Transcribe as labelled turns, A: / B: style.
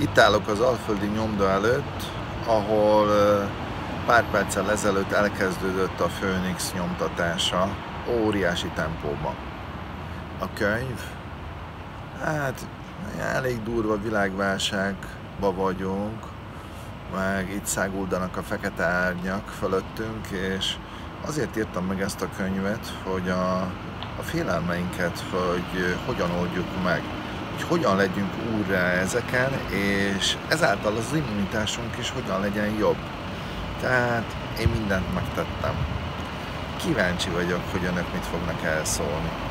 A: Itt állok az Alföldi nyomda előtt, ahol pár perccel ezelőtt elkezdődött a Phoenix nyomtatása óriási tempóban. A könyv, hát elég durva világválságba vagyunk, meg itt száguldanak a fekete árnyak fölöttünk, és azért írtam meg ezt a könyvet, hogy a, a félelmeinket, hogy hogyan oldjuk meg hogy hogyan legyünk úrra ezeken, és ezáltal az immunitásunk is hogyan legyen jobb. Tehát én mindent megtettem. Kíváncsi vagyok, hogy önök mit fognak elszólni.